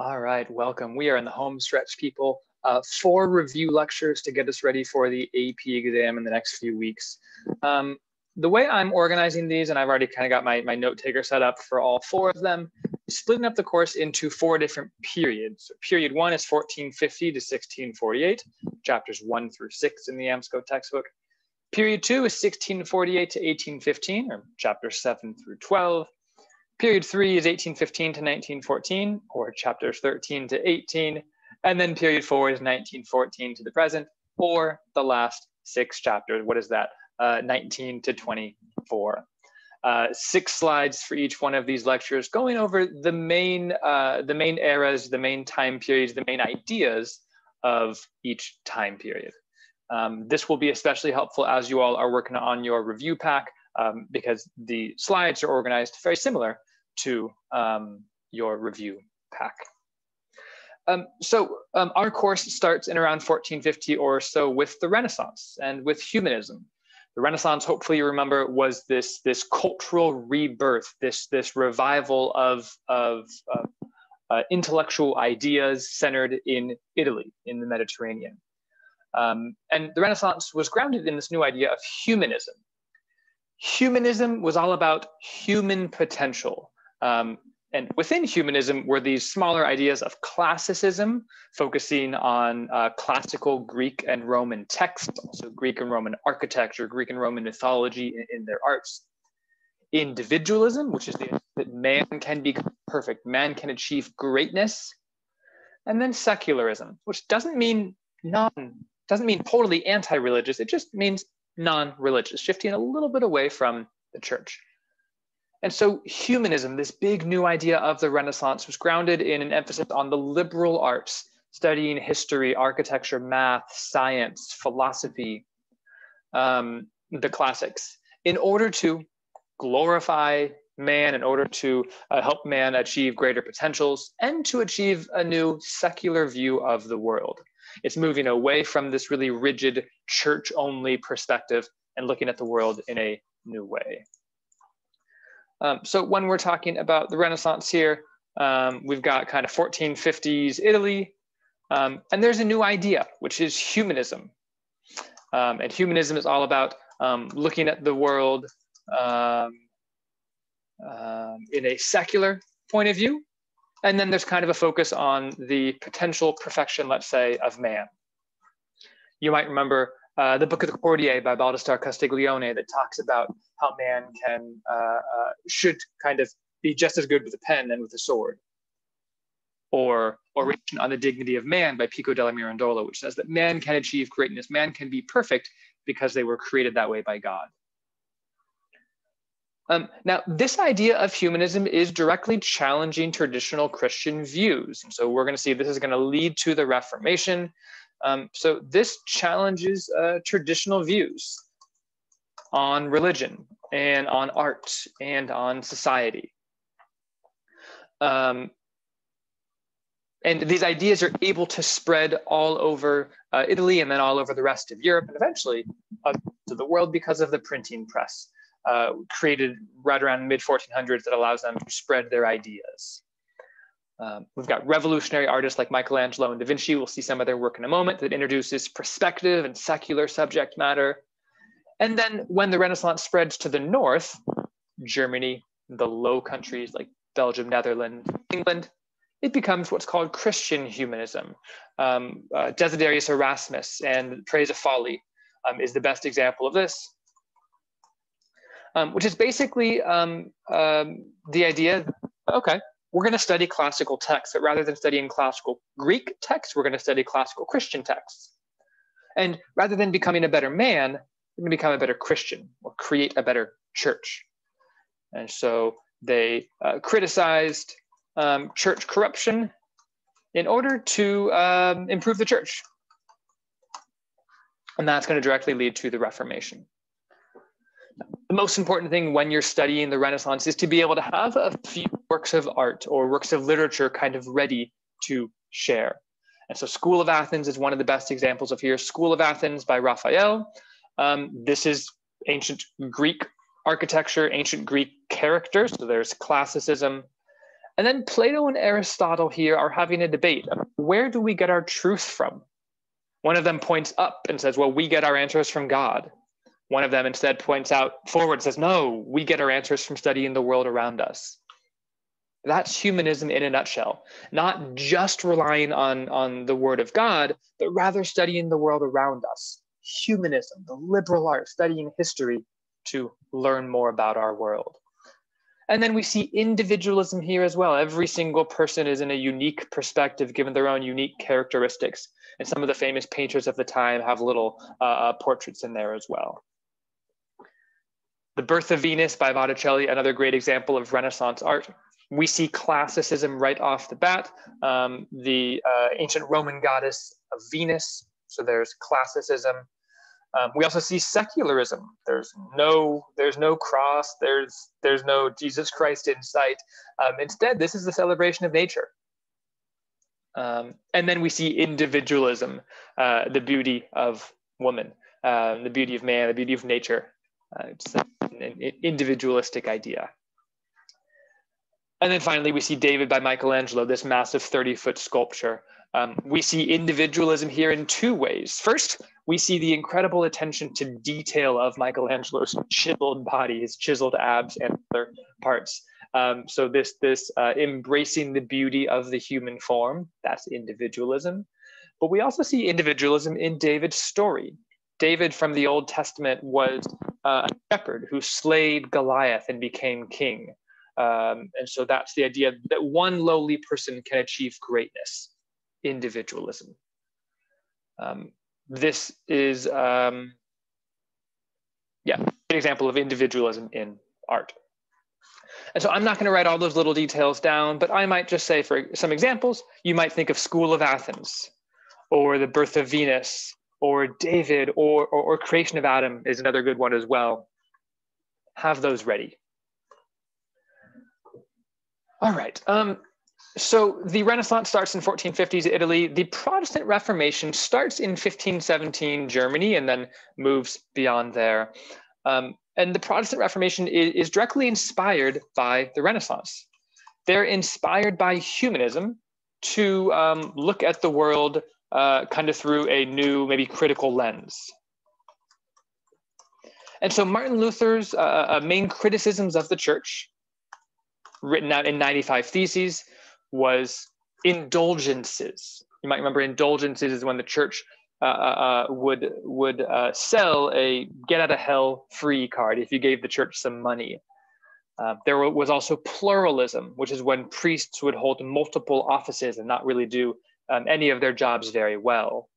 All right, welcome. We are in the home stretch, people. Uh, four review lectures to get us ready for the AP exam in the next few weeks. Um, the way I'm organizing these, and I've already kind of got my, my note taker set up for all four of them, splitting up the course into four different periods. So period one is 1450 to 1648, chapters one through six in the AMSCO textbook. Period two is 1648 to 1815, or chapters seven through 12. Period three is 1815 to 1914, or chapters 13 to 18. And then period four is 1914 to the present, or the last six chapters. What is that? Uh, 19 to 24. Uh, six slides for each one of these lectures, going over the main, uh, the main eras, the main time periods, the main ideas of each time period. Um, this will be especially helpful as you all are working on your review pack um, because the slides are organized very similar to um, your review pack. Um, so um, our course starts in around 1450 or so with the Renaissance and with humanism. The Renaissance, hopefully you remember, was this, this cultural rebirth, this, this revival of, of uh, uh, intellectual ideas centered in Italy, in the Mediterranean. Um, and the Renaissance was grounded in this new idea of humanism. Humanism was all about human potential, um, and within humanism were these smaller ideas of classicism, focusing on uh, classical Greek and Roman texts, also Greek and Roman architecture, Greek and Roman mythology in, in their arts. Individualism, which is the, that man can be perfect, man can achieve greatness. And then secularism, which doesn't mean non, doesn't mean totally anti-religious. It just means non-religious, shifting a little bit away from the church. And so humanism, this big new idea of the Renaissance, was grounded in an emphasis on the liberal arts, studying history, architecture, math, science, philosophy, um, the classics, in order to glorify man, in order to uh, help man achieve greater potentials, and to achieve a new secular view of the world. It's moving away from this really rigid church only perspective and looking at the world in a new way. Um, so when we're talking about the Renaissance here, um, we've got kind of 1450s Italy, um, and there's a new idea, which is humanism. Um, and humanism is all about um, looking at the world um, in a secular point of view. And then there's kind of a focus on the potential perfection, let's say, of man. You might remember uh, the Book of the Courtier by Baldassare Castiglione that talks about how man can uh, uh, should kind of be just as good with a pen and with a sword. Or Oration on the Dignity of Man by Pico della Mirandola, which says that man can achieve greatness, man can be perfect because they were created that way by God. Um, now, this idea of humanism is directly challenging traditional Christian views. And so we're going to see this is going to lead to the Reformation. Um, so this challenges uh, traditional views on religion and on art and on society. Um, and these ideas are able to spread all over uh, Italy and then all over the rest of Europe and eventually uh, to the world because of the printing press uh, created right around mid 1400s that allows them to spread their ideas. Um, we've got revolutionary artists like Michelangelo and Da Vinci. We'll see some of their work in a moment that introduces perspective and secular subject matter. And then when the Renaissance spreads to the north, Germany, the Low Countries like Belgium, Netherlands, England, it becomes what's called Christian humanism. Um, uh, Desiderius Erasmus and Praise of Folly um, is the best example of this, um, which is basically um, um, the idea, okay, we're going to study classical texts, but rather than studying classical Greek texts, we're going to study classical Christian texts. And rather than becoming a better man, we're going to become a better Christian or create a better church. And so they uh, criticized um, church corruption in order to um, improve the church. And that's going to directly lead to the Reformation the most important thing when you're studying the Renaissance is to be able to have a few works of art or works of literature kind of ready to share. And so School of Athens is one of the best examples of here. School of Athens by Raphael. Um, this is ancient Greek architecture, ancient Greek character. So there's classicism. And then Plato and Aristotle here are having a debate. Where do we get our truth from? One of them points up and says, Well, we get our answers from God. One of them instead points out forward says, No, we get our answers from studying the world around us. That's humanism in a nutshell. Not just relying on, on the word of God, but rather studying the world around us. Humanism, the liberal art, studying history to learn more about our world. And then we see individualism here as well. Every single person is in a unique perspective, given their own unique characteristics. And some of the famous painters of the time have little uh, uh portraits in there as well. The Birth of Venus by Botticelli, another great example of Renaissance art. We see classicism right off the bat. Um, the uh, ancient Roman goddess of Venus. So there's classicism. Um, we also see secularism. There's no there's no cross. There's there's no Jesus Christ in sight. Um, instead, this is the celebration of nature. Um, and then we see individualism, uh, the beauty of woman, uh, the beauty of man, the beauty of nature. Uh, an, individualistic idea. And then finally, we see David by Michelangelo, this massive 30 foot sculpture. Um, we see individualism here in two ways. First, we see the incredible attention to detail of Michelangelo's chiseled body, his chiseled abs and other parts. Um, so this this uh, embracing the beauty of the human form, that's individualism. But we also see individualism in David's story. David from the Old Testament was uh, a shepherd who slayed Goliath and became king. Um, and so that's the idea that one lowly person can achieve greatness, individualism. Um, this is, um, yeah, an example of individualism in art. And so I'm not going to write all those little details down, but I might just say for some examples, you might think of School of Athens or the birth of Venus or David or, or, or creation of Adam is another good one as well. Have those ready. All right. Um, so the Renaissance starts in 1450s Italy. The Protestant Reformation starts in 1517 Germany and then moves beyond there. Um, and the Protestant Reformation is, is, directly inspired by the Renaissance. They're inspired by humanism to um, look at the world uh, kind of through a new, maybe critical lens. And so Martin Luther's uh, uh main criticisms of the church, written out in 95 Theses, was indulgences. You might remember indulgences is when the church uh, uh, uh, would would uh, sell a get out of hell free card if you gave the church some money. Uh, there was also pluralism, which is when priests would hold multiple offices and not really do um, any of their jobs very well.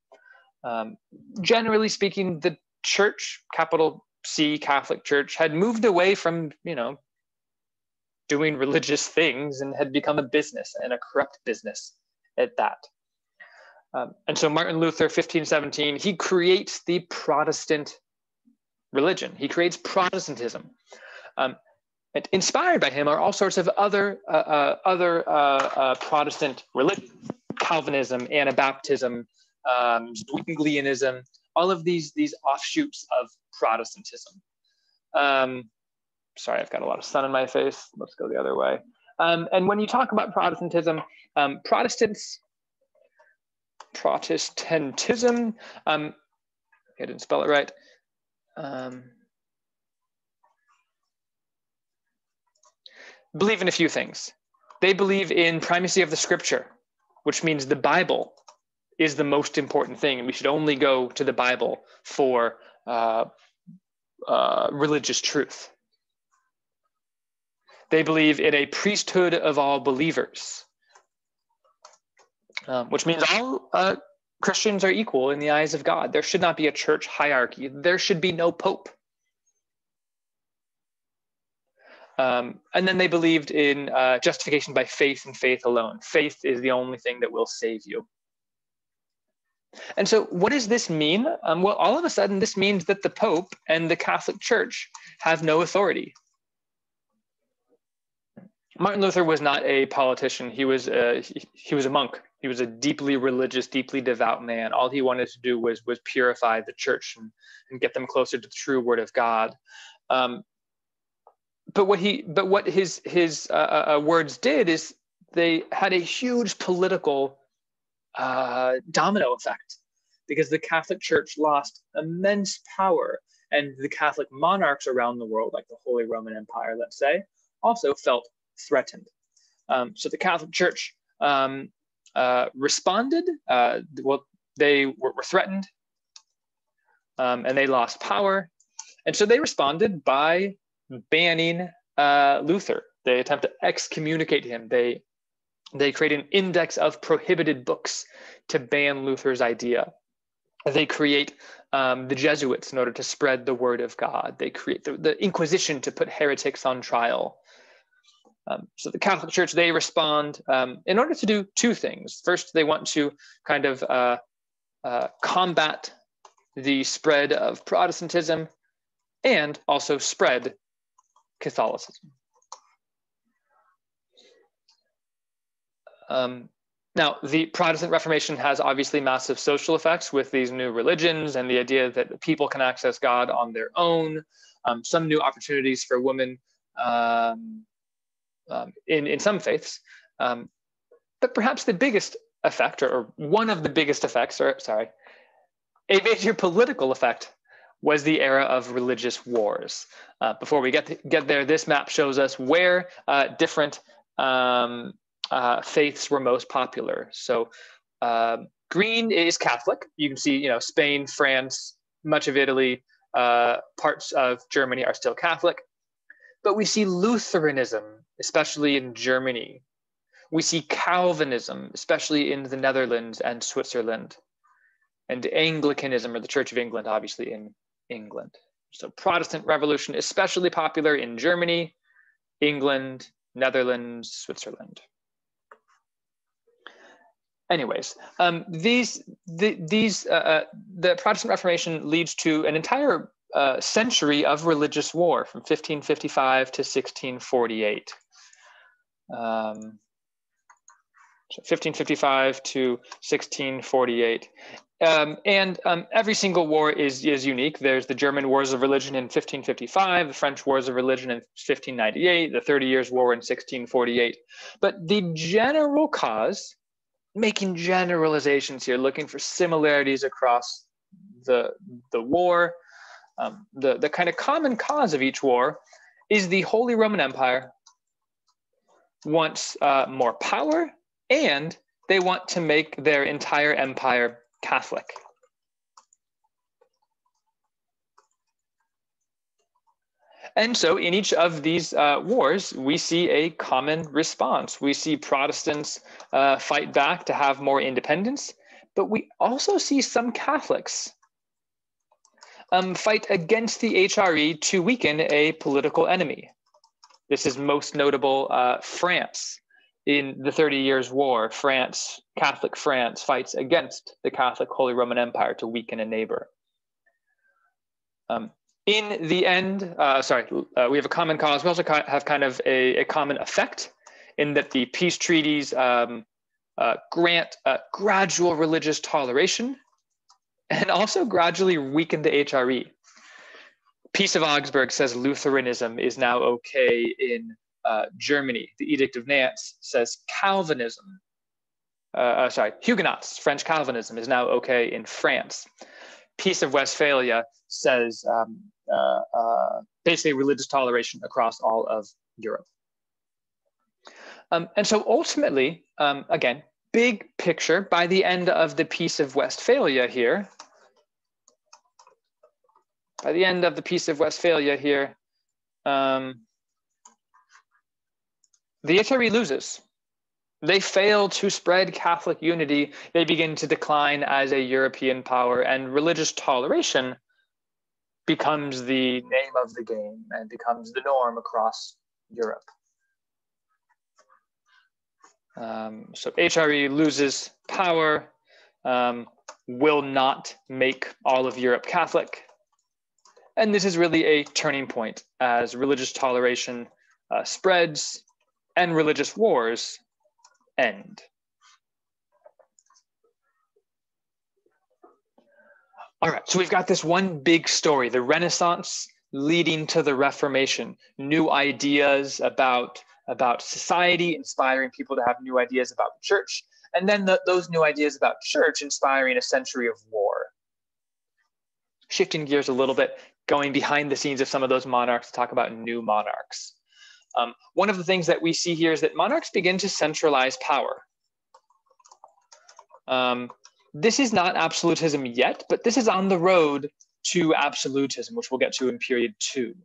Um, generally speaking, the church, capital C, Catholic Church, had moved away from you know doing religious things and had become a business and a corrupt business at that. Um, and so Martin Luther, 1517, he creates the Protestant religion. He creates Protestantism. Um, and inspired by him are all sorts of other uh, uh, other uh, uh Protestant religions, Calvinism, Anabaptism, um, Zwinglianism, all of these these offshoots of Protestantism. Um, sorry, I've got a lot of sun in my face. Let's go the other way. Um, and when you talk about Protestantism, um, Protestants, Protestantism, um, I didn't spell it right. Um, believe in a few things. They believe in primacy of the scripture, which means the Bible is the most important thing, and we should only go to the Bible for uh, uh, religious truth. They believe in a priesthood of all believers, um, which means all uh, Christians are equal in the eyes of God. There should not be a church hierarchy. There should be no pope. Um, and then they believed in uh, justification by faith and faith alone. Faith is the only thing that will save you. And so, what does this mean? Um, well, all of a sudden, this means that the Pope and the Catholic Church have no authority. Martin Luther was not a politician. He was a, he, he, was a monk. He was a deeply religious, deeply devout man. All he wanted to do was was purify the church and, and get them closer to the true word of God. Um, but what he but what his his uh, uh, uh words did is they had a huge political uh, domino effect because the Catholic Church lost immense power, and the Catholic monarchs around the world, like the Holy Roman Empire, let's say, also felt threatened. Um, so the Catholic Church um, uh, responded. Uh, well, they were, were threatened, um, and they lost power, and so they responded by banning uh, Luther. They attempt to excommunicate him. They they create an index of prohibited books to ban Luther's idea. They create um, the Jesuits in order to spread the word of God. They create the, the Inquisition to put heretics on trial. Um, so the Catholic Church, they respond um, in order to do two things. First, they want to kind of uh, uh, combat the spread of Protestantism and also spread Catholicism. Um, now, the Protestant Reformation has obviously massive social effects with these new religions and the idea that people can access God on their own, um, some new opportunities for women um, um, in, in some faiths. Um, but perhaps the biggest effect, or, or, one of the biggest effects, or sorry, a major political effect was the era of religious wars. Uh, before we get, to, get there, this map shows us where uh, different um, uh, faiths were most popular. So uh, green is Catholic. You can see, you know, Spain, France, much of Italy, uh, parts of Germany are still Catholic. But we see Lutheranism, especially in Germany. We see Calvinism, especially in the Netherlands and Switzerland. And Anglicanism, or the Church of England, obviously in England. So Protestant Revolution, especially popular in Germany, England, Netherlands, Switzerland anyways, um, these the, these uh, uh, the Protestant Reformation leads to an entire uh, century of religious war from 1555 to 1648. Um, so 1555 to 1648. Um, and um, every single war is, is unique. There's the German Wars of Religion in 1555, the French Wars of Religion in 1598, the Thirty Years' War in 1648. But the general cause making generalizations here, looking for similarities across the, the war. Um, the, the kind of common cause of each war is the Holy Roman Empire wants uh, more power and they want to make their entire empire Catholic. And so in each of these uh, wars, we see a common response. We see Protestants uh, fight back to have more independence, but we also see some Catholics um, fight against the HRE to weaken a political enemy. This is most notable uh, France. In the Thirty Years' War, France, Catholic France, fights against the Catholic Holy Roman Empire to weaken a neighbor. Um, in the end, uh, sorry, uh, we have a common cause. We also have kind of a, a common effect in that the peace treaties um, uh, grant gradual religious toleration and also gradually weaken the HRE. Peace of Augsburg says Lutheranism is now okay in uh, Germany. The Edict of Nantes says Calvinism, uh, uh, sorry, Huguenots, French Calvinism is now okay in France. Peace of Westphalia says um, uh, uh, basically religious toleration across all of Europe. Um, and so ultimately, um, again, big picture, by the end of the Peace of Westphalia here, by the end of the Peace of Westphalia here, um, the HRE loses. They fail to spread Catholic unity. They begin to decline as a European power, and religious toleration becomes the name of the game and becomes the norm across Europe. Um, so HRE loses power, um, will not make all of Europe Catholic. And this is really a turning point as religious toleration uh, spreads and religious wars end. All right, so we've got this one big story, the Renaissance leading to the Reformation, new ideas about about society, inspiring people to have new ideas about the church, and then the, those new ideas about church inspiring a century of war. Shifting gears a little bit, going behind the scenes of some of those monarchs to talk about new monarchs. Um, one of the things that we see here is that monarchs begin to centralize power. Um, this is not absolutism yet, but this is on the road to absolutism, which we'll get to in period two.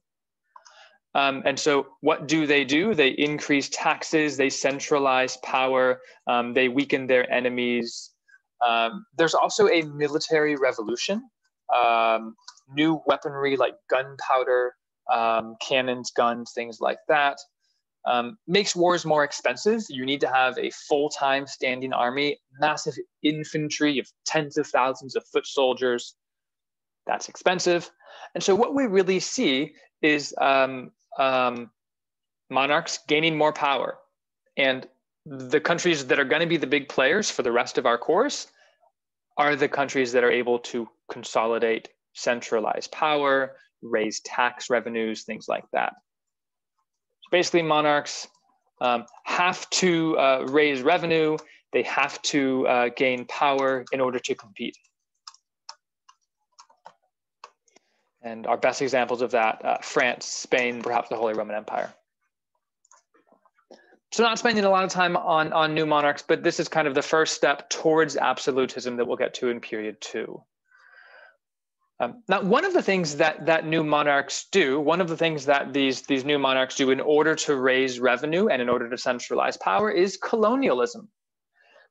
Um, and so, what do they do? They increase taxes, they centralize power, um, they weaken their enemies. Um, there's also a military revolution. Um, new weaponry like gunpowder, um, cannons, guns, things like that. Um, makes wars more expensive. You need to have a full time standing army, massive infantry of tens of thousands of foot soldiers. That's expensive. And so, what we really see is um, um, monarchs gaining more power. And the countries that are going to be the big players for the rest of our course are the countries that are able to consolidate, centralize power, raise tax revenues, things like that. So basically, monarchs um, have to uh, raise revenue, they have to uh, gain power in order to compete. And our best examples of that, uh, France, Spain, perhaps the Holy Roman Empire. So not spending a lot of time on, on new monarchs, but this is kind of the first step towards absolutism that we'll get to in period two. Um, now, one of the things that, that new monarchs do, one of the things that these, these new monarchs do in order to raise revenue and in order to centralize power is colonialism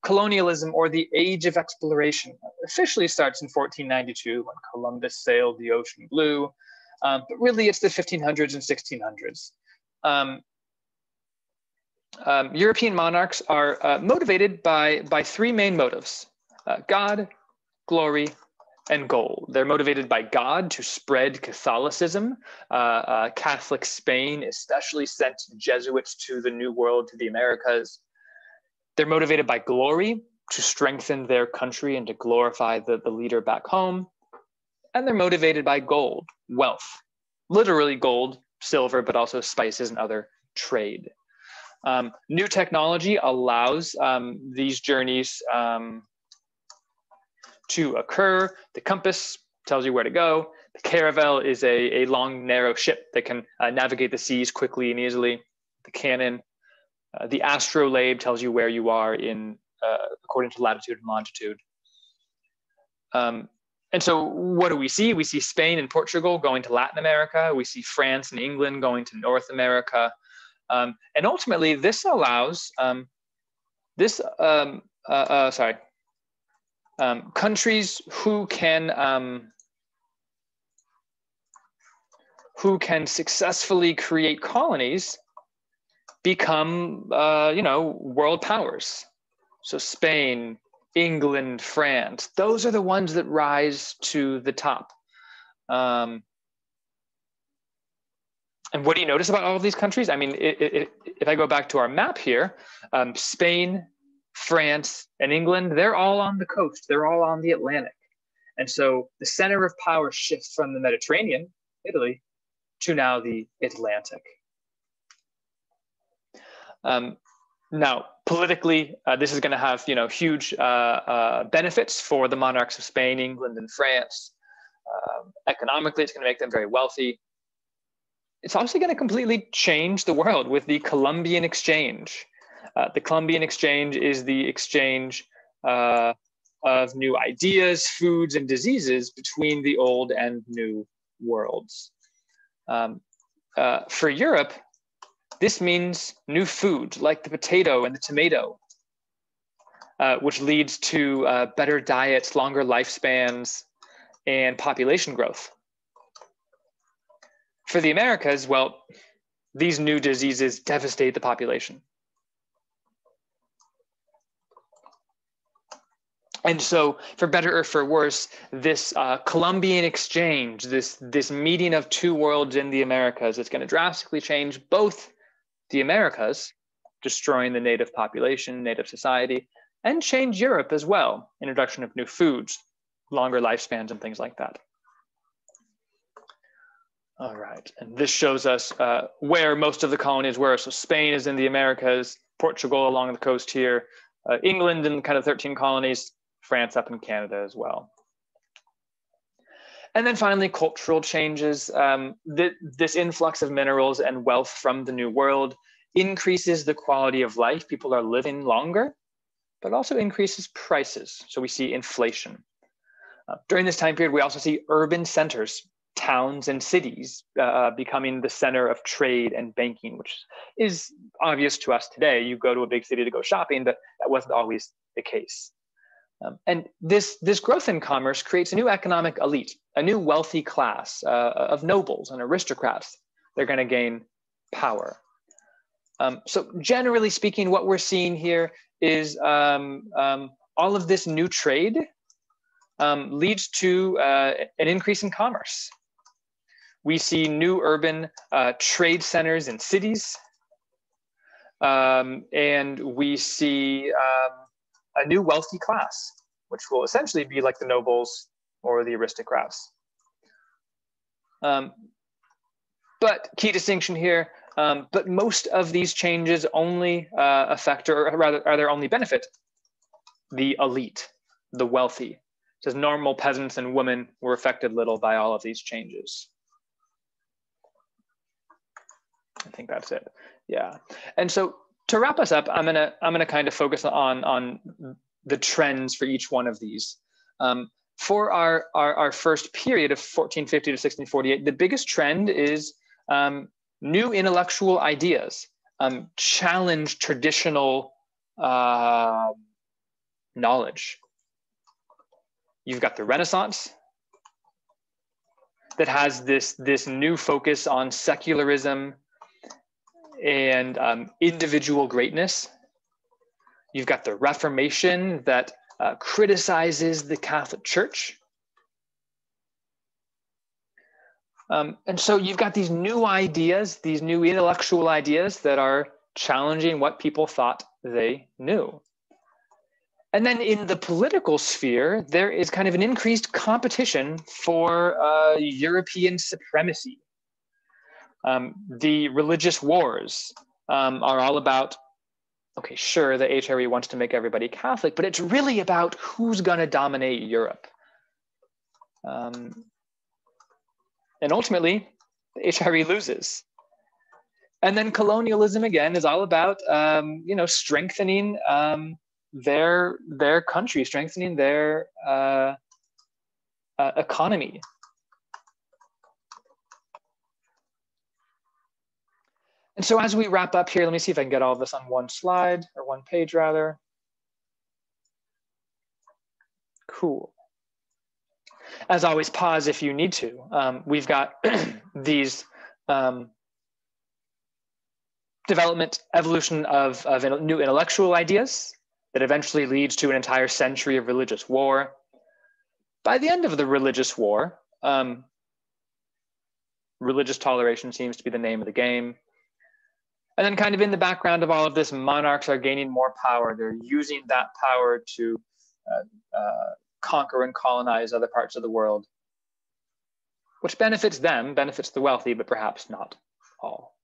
colonialism or the age of exploration officially starts in 1492 when Columbus sailed the ocean blue, um, but really it's the 1500s and 1600s. Um, um, European monarchs are uh, motivated by, by three main motives uh, God, glory, and gold. They're motivated by God to spread Catholicism. Uh, uh Catholic Spain especially sent Jesuits to the New World, to the Americas. They're motivated by glory to strengthen their country and to glorify the, the leader back home. And they're motivated by gold, wealth, literally gold, silver, but also spices and other trade. Um, new technology allows um, these journeys um, to occur. The compass tells you where to go. The caravel is a, a long, narrow ship that can uh, navigate the seas quickly and easily. The cannon uh, the astrolabe tells you where you are in uh, according to latitude and longitude. Um, and so what do we see? We see Spain and Portugal going to Latin America. We see France and England going to North America. Um, and ultimately, this allows um, this, um, uh, uh, sorry, um, countries who can um, who can successfully create colonies become, uh, you know, world powers. So Spain, England, France, those are the ones that rise to the top. Um, and what do you notice about all of these countries? I mean, it, it, if I go back to our map here, um, Spain, France, and England, they're all on the coast. They're all on the Atlantic. And so the center of power shifts from the Mediterranean, Italy, to now the Atlantic. Um, now, politically, uh, this is going to have you know huge uh, uh, benefits for the monarchs of Spain, England, and France. Um, economically, it's going to make them very wealthy. It's also going to completely change the world with the Columbian Exchange. Uh, the Columbian Exchange is the exchange uh, of new ideas, foods, and diseases between the old and new worlds. Um, uh, for Europe, this means new food like the potato and the tomato, uh, which leads to uh, better diets, longer lifespans, and population growth. For the Americas, well, these new diseases devastate the population. And so, for better or for worse, this uh, Columbian exchange, this this meeting of two worlds in the Americas, is going to drastically change both the Americas, destroying the native population, native society, and change Europe as well. Introduction of new foods, longer lifespans, and things like that. All right, and this shows us uh, where most of the colonies were. So Spain is in the Americas, Portugal along the coast here, uh, England and kind of 13 colonies, France up in Canada as well. And then finally, cultural changes. Um, th this influx of minerals and wealth from the New World increases the quality of life. People are living longer, but also increases prices. So we see inflation. Uh, during this time period, we also see urban centers, towns and cities uh, becoming the center of trade and banking, which is obvious to us today. You go to a big city to go shopping, but that wasn't always the case. Um, and this, this growth in commerce creates a new economic elite, a new wealthy class uh, of nobles and aristocrats. They're going to gain power. Um, so generally speaking, what we're seeing here is um, um, all of this new trade um, leads to uh, an increase in commerce. We see new urban uh, trade centers in cities, um, and we see a new wealthy class, which will essentially be like the nobles or the aristocrats. Um, but key distinction here, um, but most of these changes only uh, affect, or rather, are there only benefit the elite, the wealthy. It says normal peasants and women were affected little by all of these changes. I think that's it. Yeah. And so to wrap us up, I'm gonna I'm gonna kind of focus on on the trends for each one of these. Um, for our, our, our first period of 1450 to 1648, the biggest trend is um, new intellectual ideas, um, challenge traditional uh, knowledge. You've got the Renaissance that has this, this new focus on secularism and um, individual greatness. You've got the Reformation that uh, criticizes the Catholic Church. Um, and so you've got these new ideas, these new intellectual ideas that are challenging what people thought they knew. And then in the political sphere, there is kind of an increased competition for uh, European supremacy. Um, the religious wars um, are all about okay, sure, the HRE wants to make everybody Catholic, but it's really about who's going to dominate Europe. Um, and ultimately, the HRE loses. And then colonialism again is all about, um, you know, strengthening um, their their country, strengthening their uh, uh, economy. And so as we wrap up here, let me see if I can get all this on one slide or one page rather. Cool. As always, pause if you need to. Um, we've got these um, development, evolution of, of new intellectual ideas that eventually leads to an entire century of religious war. By the end of the religious war, um, religious toleration seems to be the name of the game. And then, kind of in the background of all of this, monarchs are gaining more power. They're using that power to uh, uh, conquer and colonize other parts of the world, which benefits them, benefits the wealthy, but perhaps not all.